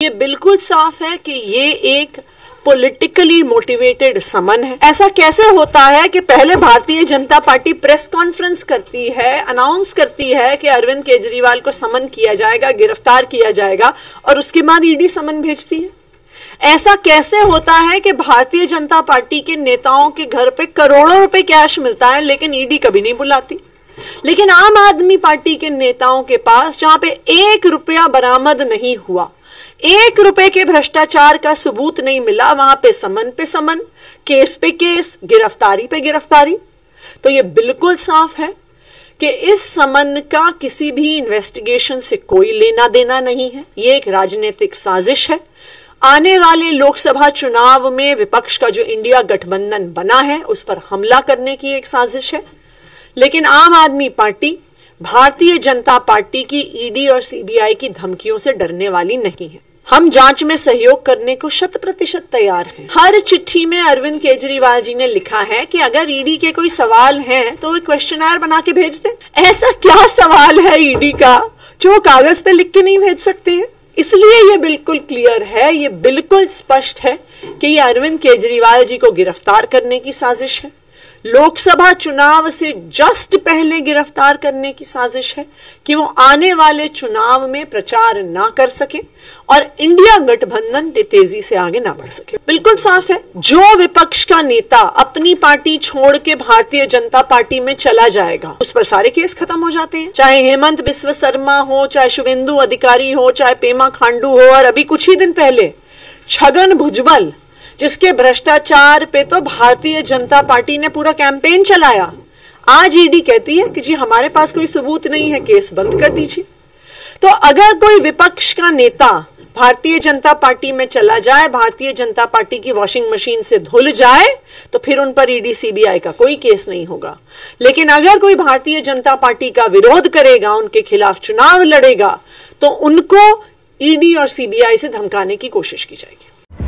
ये बिल्कुल साफ़ है कि ये एक पॉलिटिकली मोटिवेटेड समन है। ऐसा कैसे होता है कि पहले Bharatiya Janata party press conference करती है अनाउंस करती है कि अरविंद केजरीवाल को समन किया जाएगा, गिरफ़्तार किया जाएगा और उसके बाद ईडी समन भेजती है। ऐसा कैसे होता है कि भारतीय जनता पार्टी के नेताओं के घर पे करोड़ों रुपए कैश मिलता है, लेकिन ईडी कभी नहीं बुलाती। लेकिन आम आदमी पार्टी के नेताओं के पास जहाँ पे एक रुपया बरामद नहीं हुआ एक रुपए के भ्रष्टाचार का सबूत नहीं मिला, वहाँ पे समन पे समन, केस पे केस, गिरफ्तारी पे गिरफ्तारी। तो ये बिल्कुल साफ़ है कि इस समन का किसी भी इन्वेस्टिगेशन से कोई लेना देना नहीं है। ये एक राजनीतिक साजिश है। आने वाले लोकसभा चुनाव में विपक्ष का जो इंडिया गठबंधन बना है, उस पर हमला करने की एक साजिश है। लेकिन आम आदमी पार्टी, भारतीय जनता पार्टी की ईडी और सीबीआई की धमकियों से डरने वाली नहीं है। हम जाँच में सहयोग करने को शत प्रतिशत तैयार हैं। हर चिट्ठी में अरविंद केजरीवाल जी ने लिखा है कि अगर ईडी के कोई सवाल हैं तो वो क्वेश्चन बना के भेज दें। ऐसा क्या सवाल है ईडी का, जो कागज़ पे लिख के नहीं भेज सकते हैं? इसलिए ये बिल्कुल क्लियर है, ये बिल्कुल स्पष्ट है कि ये अरविंद केजरीवाल जी को गिरफ़्तार करने की साजिश है। लोकसभा चुनाव से जस्ट पहले गिरफ़्तार करने की साजिश है कि वो आने वाले चुनाव में प्रचार ना कर सके और इंडिया गठबंधन तेज़ी से आगे ना बढ़ सके। बिल्कुल साफ़ है, जो विपक्ष का नेता अपनी पार्टी छोड़ के भारतीय जनता पार्टी में चला जाएगा, उस पर सारे केस खत्म हो जाते हैं। चाहे हेमंत बिस्व शर्मा हो, चाहे शुभेंदु अधिकारी हो, चाहे पेमा खांडू हो, और अभी कुछ ही दिन पहले छगन भुजबल जिसके भ्रष्टाचार पे तो भारतीय जनता पार्टी ने पूरा कैंपेन चलाया। आज ईडी कहती है कि जी, हमारे पास कोई सबूत नहीं है, केस बंद कर दीजिए। तो अगर कोई विपक्ष का नेता भारतीय जनता पार्टी में चला जाए, भारतीय जनता पार्टी की वॉशिंग मशीन से धुल जाए तो फिर उन पर ईडी सीबीआई का कोई केस नहीं होगा। लेकिन अगर कोई भारतीय जनता पार्टी का विरोध करेगा, उनके खिलाफ चुनाव लड़ेगा तो उनको ईडी और सीबीआई से धमकाने की कोशिश की जाएगी।